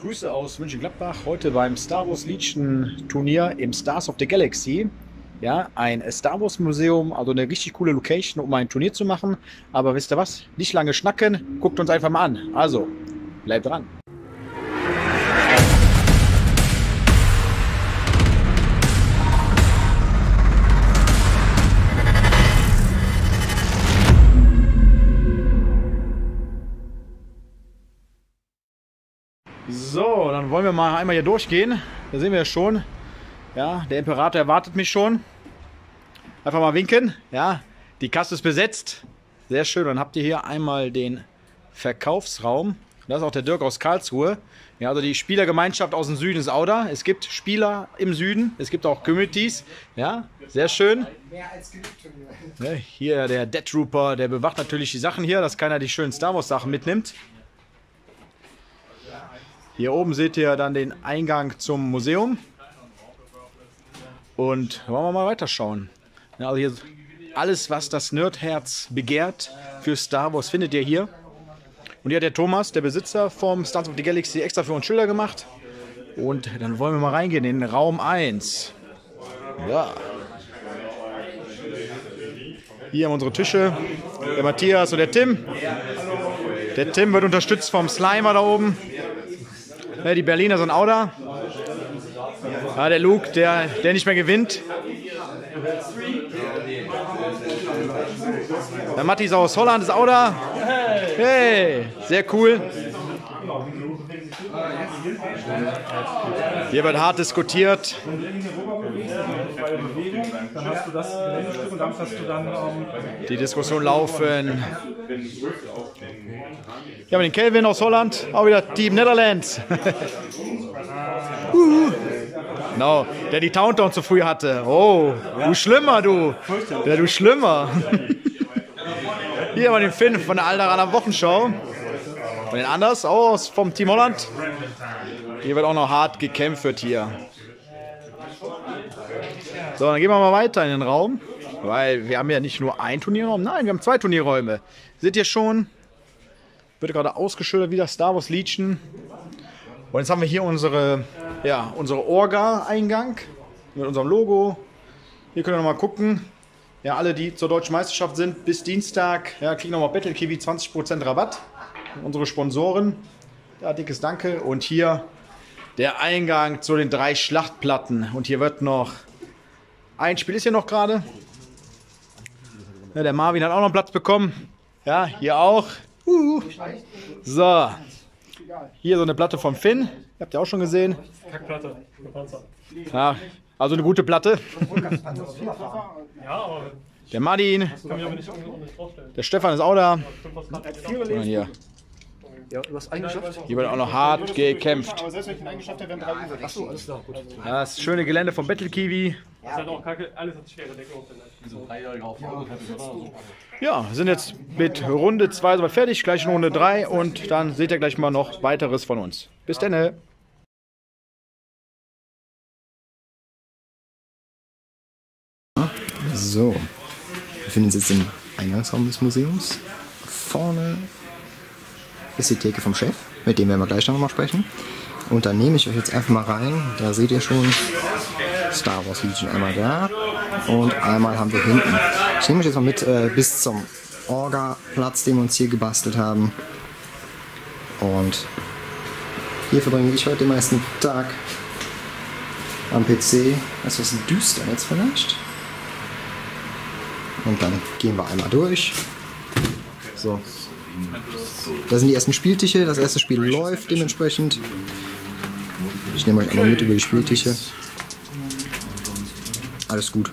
Grüße aus München-Gladbach. Heute beim Star Wars Legion Turnier im Stars of the Galaxy. Ja, ein Star Wars Museum, also eine richtig coole Location, um ein Turnier zu machen. Aber wisst ihr was? Nicht lange schnacken, guckt uns einfach mal an. Also, bleibt dran. Wollen wir mal einmal hier durchgehen. Da sehen wir schon. Ja, der Imperator erwartet mich schon. Einfach mal winken. Ja, die Kasse ist besetzt. Sehr schön. Dann habt ihr hier einmal den Verkaufsraum. Das ist auch der Dirk aus Karlsruhe. Ja, also die Spielergemeinschaft aus dem Süden ist auch da. Es gibt Spieler im Süden. Es gibt auch Communities. Ja, sehr schön. Mehr als genug hier der Dead Trooper, der bewacht natürlich die Sachen hier, dass keiner die schönen Star Wars Sachen mitnimmt. Hier oben seht ihr dann den Eingang zum Museum. Und wollen wir mal weiterschauen. Also hier alles, was das Nerdherz begehrt für Star Wars, findet ihr hier. Und hier hat der Thomas, der Besitzer vom Stars of the Galaxy, extra für uns Schilder gemacht. Und dann wollen wir mal reingehen in Raum 1. Ja. Hier haben unsere Tische. Der Matthias und der Tim. Der Tim wird unterstützt vom Slimer da oben. Ja, die Berliner sind auch da. Ja, der Luke, der, der nicht mehr gewinnt. Der Mattis aus Holland ist auch da. Hey, sehr cool. Hier wird hart diskutiert. Die Diskussion laufen. Haben wir den Kelvin aus Holland, auch wieder Team Netherlands. Uhu. no, der die Countdown zu früh hatte. Oh, du schlimmer, du. Der du schlimmer. Hier haben wir den Finn von der Alderaner Wochenschau. Und den Anders auch aus vom Team Holland. Hier wird auch noch hart gekämpft hier. So, dann gehen wir mal weiter in den Raum. Weil wir haben ja nicht nur ein Turnierraum, nein, wir haben zwei Turnierräume. Seht ihr schon? Wird gerade ausgeschildert wie das Star Wars Legion. Und jetzt haben wir hier unsere, ja, unsere Orga-Eingang mit unserem Logo. Hier könnt ihr noch mal gucken. Ja, alle, die zur deutschen Meisterschaft sind, bis Dienstag, ja, kriegen nochmal Battle Kiwi 20% Rabatt. Unsere Sponsoren. Ja, dickes Danke. Und hier der Eingang zu den drei Schlachtplatten. Und hier wird noch ein Spiel ist hier noch gerade. Ja, der Marvin hat auch noch Platz bekommen. Ja, hier auch. Uh. So. Hier so eine Platte vom Finn. Habt ihr auch schon gesehen. Kackplatte. Ja, also eine gute Platte. Der Martin, der Stefan ist auch da. Und hier. Ja, du hast eingeschafft? Hier wird auch noch hart gekämpft. Aber selbst wenn ich ihn eingeschafft hätte, wären drei über. Achso, alles klar, gut. Ja, das schöne Gelände vom Battle Kiwi. Das ist halt auch kacke. Alles hat schwere Seite. Ja, wir sind jetzt mit Runde 2 soweit fertig. Gleich in Runde 3 und dann seht ihr gleich mal noch weiteres von uns. Bis dann. So, wir befinden uns jetzt im Eingangsraum des Museums. Vorne ist die Theke vom Chef, mit dem werden wir gleich noch mal sprechen. Und dann nehme ich euch jetzt einfach mal rein. Da seht ihr schon Star Wars Legion einmal da und einmal haben wir hinten. Ich nehme euch jetzt mal mit äh, bis zum Orga-Platz, den wir uns hier gebastelt haben. Und hier verbringe ich heute den meisten Tag am PC. Das ist düster jetzt vielleicht. Und dann gehen wir einmal durch. So. Da sind die ersten Spieltische. Das erste Spiel läuft dementsprechend. Ich nehme euch einmal mit über die Spieltische. Alles gut.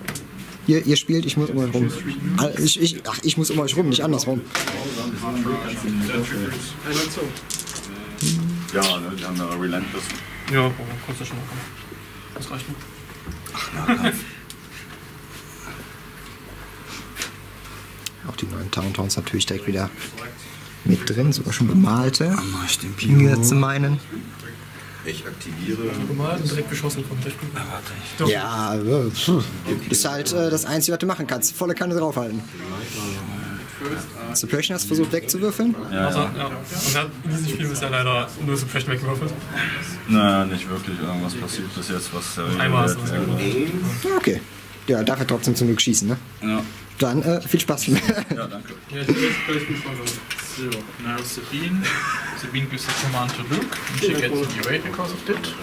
Ihr, ihr spielt, ich muss um euch rum. Ah, Ich, ich, ach, ich muss um euch rum, nicht andersrum. Ja, ne, die haben da Relentless. Ja, kannst du schon mal kommen. Das reicht mir. Auch die neuen Towntowns natürlich direkt wieder mit drin, sogar schon bemalte. Mach ich den Mir zu meinen. Ich aktiviere. Gemalt und direkt geschossen von Tech Group. Ja, äh, ist halt äh, das Einzige, was du machen kannst. Volle Kanne draufhalten. Suppression hast du versucht wegzuwürfeln? Also, ja. Und dann in diesem Spiel ist ja leider nur Suppression weggewürfelt. Naja, nicht wirklich irgendwas passiert bis jetzt, was der Einmal hast du Regelwert es Okay. Ja, darf er trotzdem zum Glück schießen, ne? Ja, Dann äh, viel Spaß. ja, danke. Ja, ich bin jetzt gleich gut von So, now Sabine. Sabine gives the command to Luke, and she gets the weight because of it.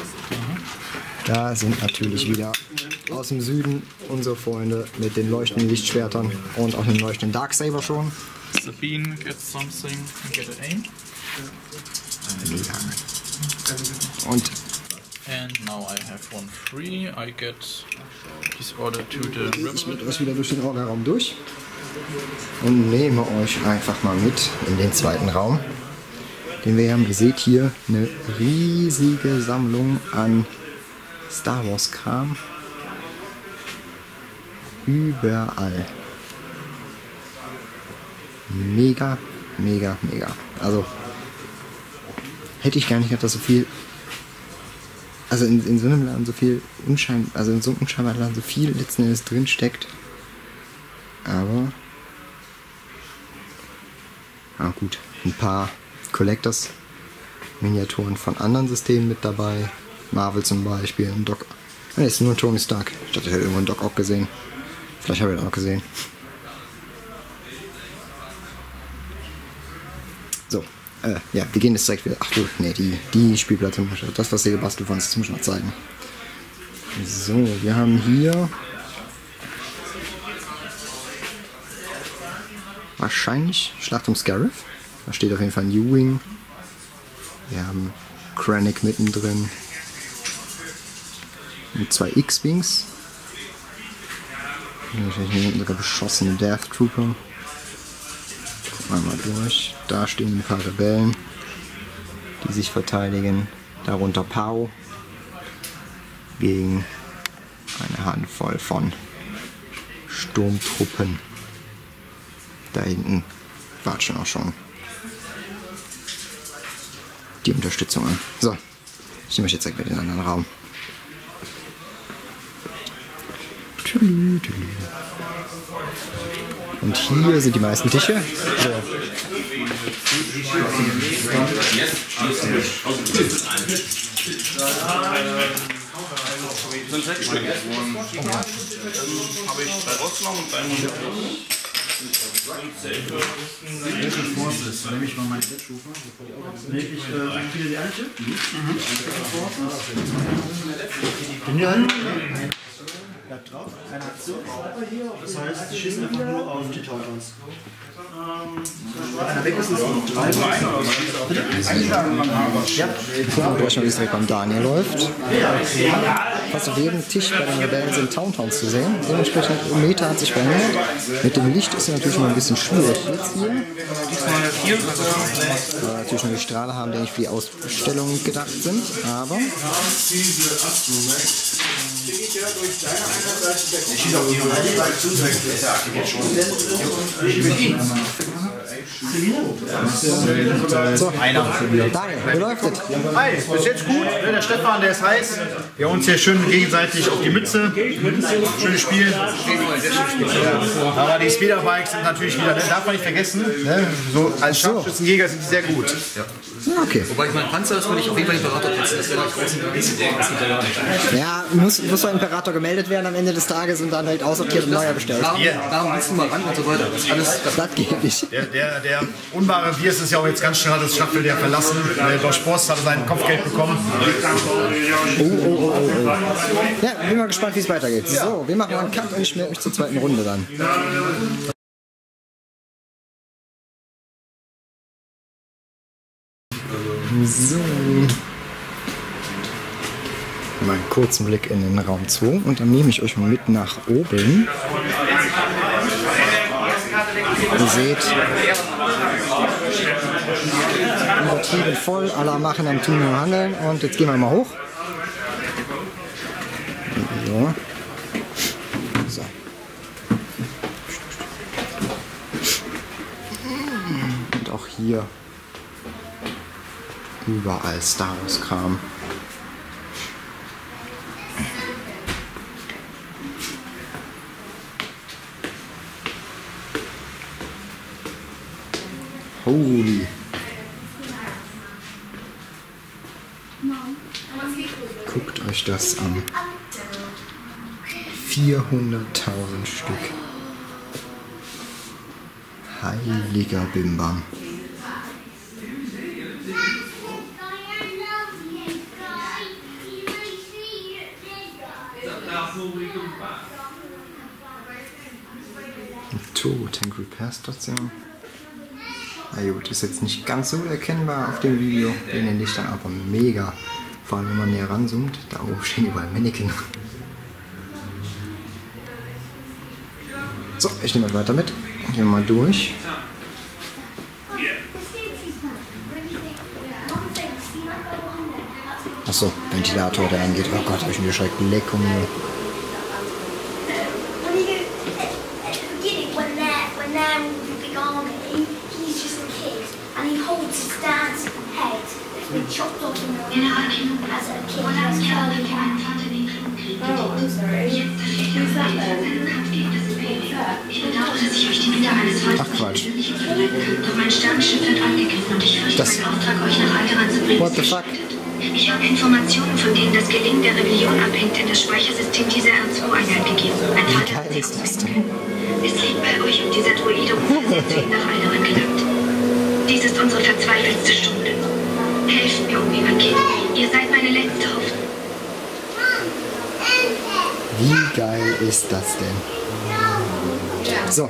da sind natürlich wieder aus dem Süden unsere Freunde mit den leuchtenden Lichtschwertern und auch den leuchtenden Darksaber schon. Sabine gets something and get an aim. Und And now I have one free. I get this order to the ich mit euch wieder durch den Orga-Raum durch und nehme euch einfach mal mit in den zweiten Raum. Den wir haben, ihr seht hier eine riesige Sammlung an Star Wars Kram. Überall. Mega, mega, mega. Also hätte ich gar nicht gedacht, dass so viel also in, in so einem Laden so viel unschein, also in so einem unscheinbaren Laden so viel letzten Endes drin steckt. Aber ah gut, ein paar Collectors Miniaturen von anderen Systemen mit dabei. Marvel zum Beispiel, ein Doc. Ah, ist nur Tony Stark. Ich dachte, ich hätte irgendwo einen Doc auch gesehen. Vielleicht habe ich ihn auch gesehen. So, äh, ja, wir gehen jetzt direkt wieder. Ach du, nee, die, die Spielplatte, das, was ihr gebastelt habt, das muss ich noch zeigen. So, wir haben hier wahrscheinlich Schlacht um Scarif. Da steht auf jeden Fall ein U-Wing. Wir haben Krennic mittendrin. Und zwei X-Wings. Hier hinten sogar beschossene Death Trooper. Gucken wir mal durch. Da stehen ein paar Rebellen, die sich verteidigen. Darunter Pau gegen eine Handvoll von Sturmtruppen. Da hinten watschen auch schon die Unterstützung an. So, ich nehme euch jetzt direkt wieder in den anderen Raum. Und hier sind die meisten Tische. So. Welche Forces? Nehme ich mal meine Bettstufe. Nehme ich äh, viele mhm. die alte? Mhm. Welche Forces? Bin ja. Bleibt drauf, keine Aktion. Das heißt, die schießen einfach nur auf die Teutons. Wenn einer weg ist, ist es noch drei. Gucken wir gleich mal, wie es direkt beim Daniel läuft. Fast auf jedem Tisch bei den Rebellen sind Towntowns zu sehen. Dementsprechend, der Meter hat sich verändert. Mit dem Licht ist es natürlich immer ein bisschen schwierig jetzt hier. Weil wir natürlich nur die Strahle haben, die eigentlich für die Ausstellung gedacht sind. Aber so, Einer. Daniel, wie läuft es? Hi, bis jetzt gut. Der Stefan, der ist heiß. Wir haben uns hier schön gegenseitig auf die Mütze. Schönes Spiel. Ja. Aber die Speederbikes sind natürlich wieder, ne, darf man nicht vergessen. Ne? So als Scharfschützenjäger sind die sehr gut. Okay. Wobei ich mein Panzer ist, will ich auf jeden Fall Imperator putzen. Das wäre der ganze Ja, muss, muss beim Imperator gemeldet werden am Ende des Tages und dann halt aussortiert und neuer bestellt. Darum, darum willst du mal ran und so weiter. Das ist alles. Das geht nicht. Der, der, der unwahre Wirs ist ja auch jetzt ganz schnell das Schlachtfeld ja verlassen. Der Josh Boss hat sein Kopfgeld bekommen. Oh, oh, oh, oh, oh. Ja, bin mal gespannt, wie es weitergeht. So, wir machen mal einen Cut und ich melde mich zur zweiten Runde dann. So. Mal einen kurzen Blick in den Raum 2 und dann nehme ich euch mal mit nach oben. Ihr seht, übertrieben voll, alle machen, am tun und handeln und jetzt gehen wir mal hoch. So. So. Und auch hier überall Star Wars Kram. Holy. Guckt euch das an. 400.000 Stück. Heiliger Bimbam. Turbo Tank Repair Station. Na gut, ist jetzt nicht ganz so erkennbar auf dem Video, in den Lichtern aber mega. Vor allem wenn man näher ranzoomt, da oben stehen überall Mannequin. So, ich nehme euch weiter mit. Gehen wir mal durch. Achso, Ventilator, der angeht. Oh Gott, hab ich mir geschreckt. Lecko mir. Ich fürchte, Das- What the fuck? Ich habe Informationen, von denen das Gelingen der Rebellion abhängt, in das Speichersystem dieser R2-Einheit gegeben. Ein Wie geil ist das denn? Es liegt bei euch, ob dieser Druide unversehrt nach Alderan gelangt. Dies ist unsere verzweifelste Stunde. Helft mir, Obi-Wan. Ihr seid meine letzte Hoffnung. Wie geil ist das denn? So,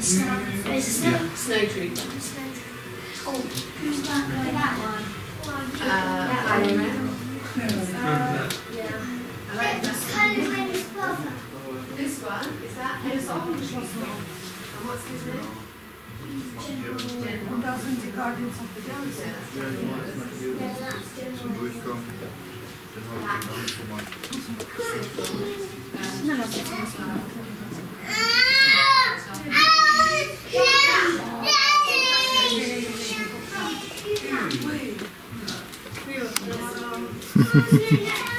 Snow. Tree. Oh, who's that? That one. Uh, yeah. This one? Is that And? Yeah, that's General. Alter,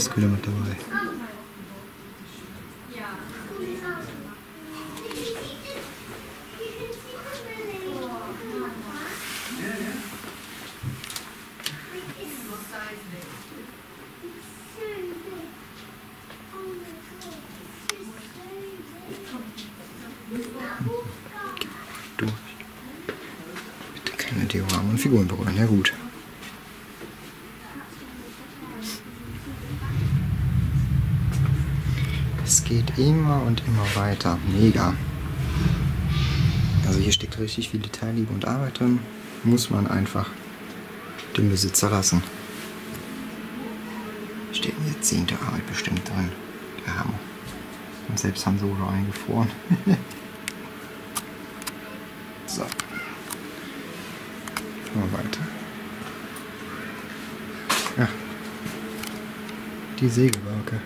Wieder mit dabei. Durch. Bitte keine Dioramen und Figuren berühren. Ja gut. Es und immer weiter. Mega. Also hier steckt richtig viel Detailliebe und Arbeit drin. Muss man einfach dem Besitzer lassen. Steht eine Jahrzehnte Arbeit bestimmt drin. Der Hammer. Und selbst Han Solo eingefroren. so. Mal weiter. Ja. Die Sägewerke.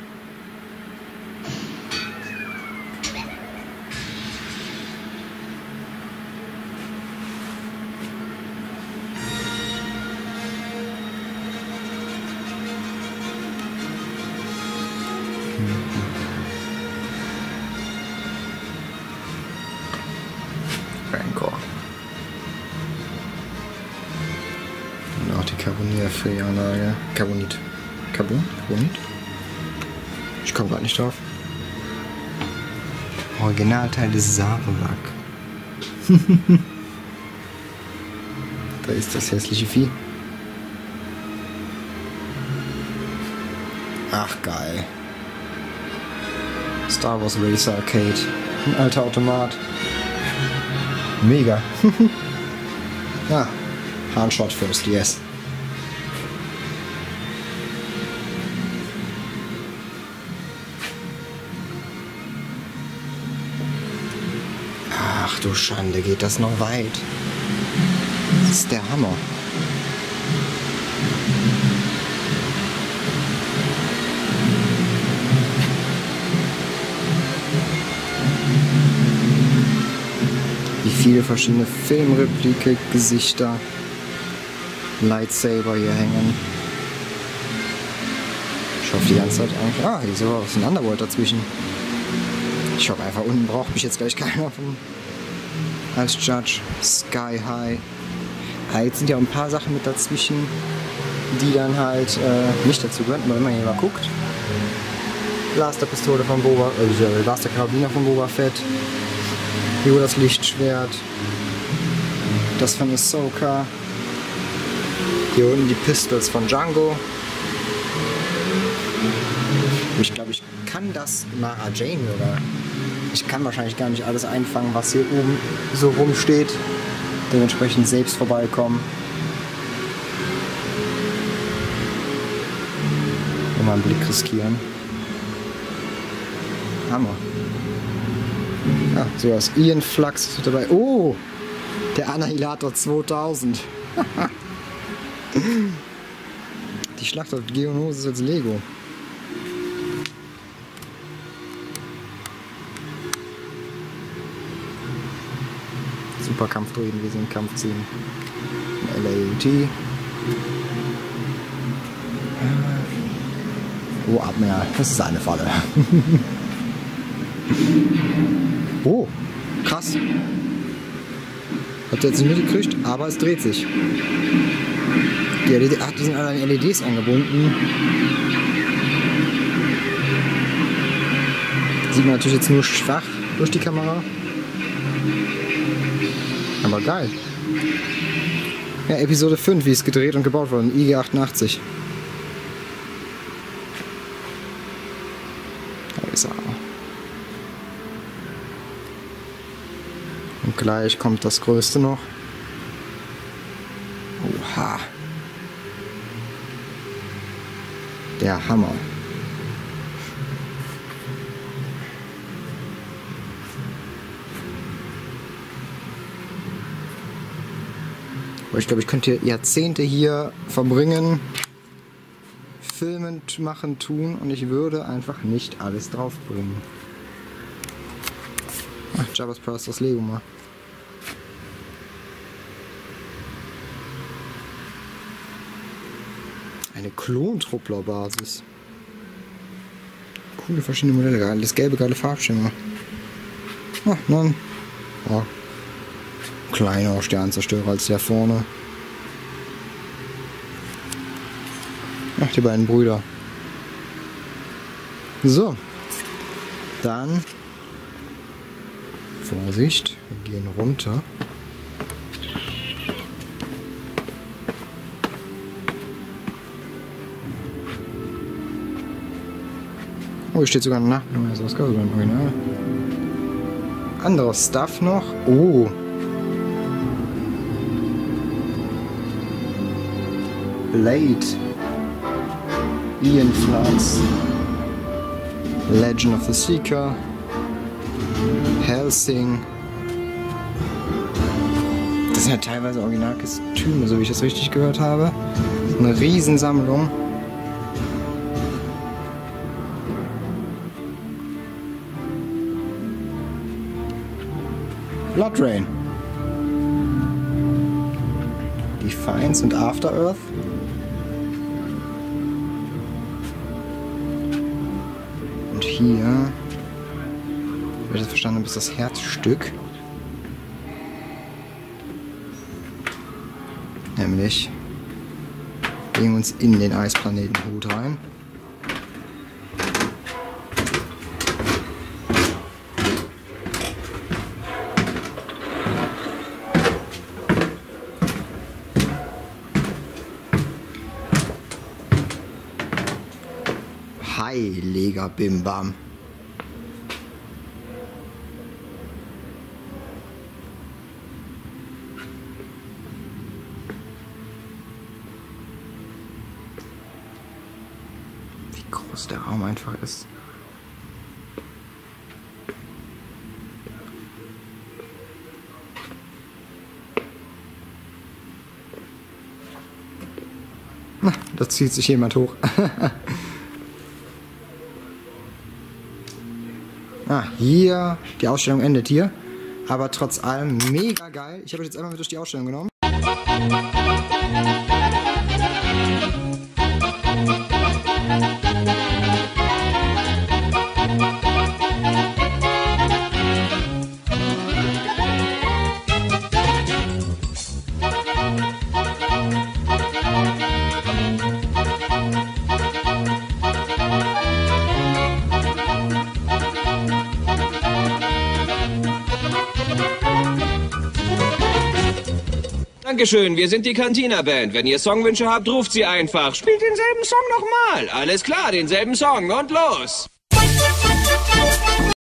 Carbonierfreanlage. Carbonit. Carbon? Carbonit? Ich komme gerade nicht drauf. Originalteil des Sarlacc. da ist das hässliche Vieh. Ach geil. Star Wars Racer Arcade. Ein alter Automat. Mega. ja. Handshot first, yes. Ach du Schande, geht das noch weit? Das ist der Hammer. Wie viele verschiedene Filmreplike, Gesichter, Lightsaber hier hängen. Ich hoffe die ganze Zeit eigentlich. Ah, hier ist aber was ein Underworld dazwischen. Ich hoffe einfach, unten braucht mich jetzt gleich keiner von als Judge. Sky High. Ah, jetzt sind ja auch ein paar Sachen mit dazwischen, die dann halt äh, nicht dazu gehören, wenn man hier mal guckt. Blasterpistole von Boba, äh, Blasterkarabiner von Boba Fett. Hier das Lichtschwert. Das von Ahsoka. Hier unten die Pistols von Django. Ich glaube, ich kann das Mara Jane oder ich kann wahrscheinlich gar nicht alles einfangen, was hier oben so rumsteht. Dementsprechend selbst vorbeikommen. Mal einen Blick riskieren. Hammer. Ja, so aus Ian Flux ist dabei. Oh! Der Annihilator 2000. Die Schlacht auf Geonosis als Lego. Super Kampfdroiden, wir sind Kampf ziehen. LAUT. Oh, Abwehr. Das ist eine Falle. oh, krass. Habt ihr jetzt nicht mitgekriegt? Aber es dreht sich. Die, LED, ach, die sind alle an LEDs angebunden. Sieht man natürlich jetzt nur schwach durch die Kamera. Aber geil. Ja, Episode 5, wie es gedreht und gebaut worden. IG-88. Da ist er. Und gleich kommt das Größte noch. Oha. Der Hammer. Aber ich glaube, ich könnte Jahrzehnte hier verbringen, filmend machen, tun und ich würde einfach nicht alles draufbringen. Ach, Jabba's Palace aus Lego mal. Eine Klontruppler-Basis. Coole verschiedene Modelle. Das gelbe geile Farbschimmer. Ah, nein. Oh. Kleiner Sternzerstörer als der vorne. Ach, die beiden Brüder. So. Dann. Vorsicht, wir gehen runter. Oh, hier steht sogar ein Nachbildung des Oscars beim Original. Anderes Stuff noch. Oh. Blade. Ian Flux. Legend of the Seeker. Helsing. Das sind ja teilweise Originalkostüme, so wie ich das richtig gehört habe. Eine Riesensammlung. Blood Rain. Defiance und After Earth. Hier, wenn ich das verstanden ist das Herzstück. Nämlich legen wir uns in den Eisplaneten Hut rein. Heiliger Bimbam. Wie groß der Raum einfach ist. Da zieht sich jemand hoch. hier, die Ausstellung endet hier. Aber trotz allem mega geil. Ich habe euch jetzt einmal mit durch die Ausstellung genommen. Dankeschön, wir sind die Cantina Band. Wenn ihr Songwünsche habt, ruft sie einfach. Spielt denselben Song nochmal. Alles klar, denselben Song und los.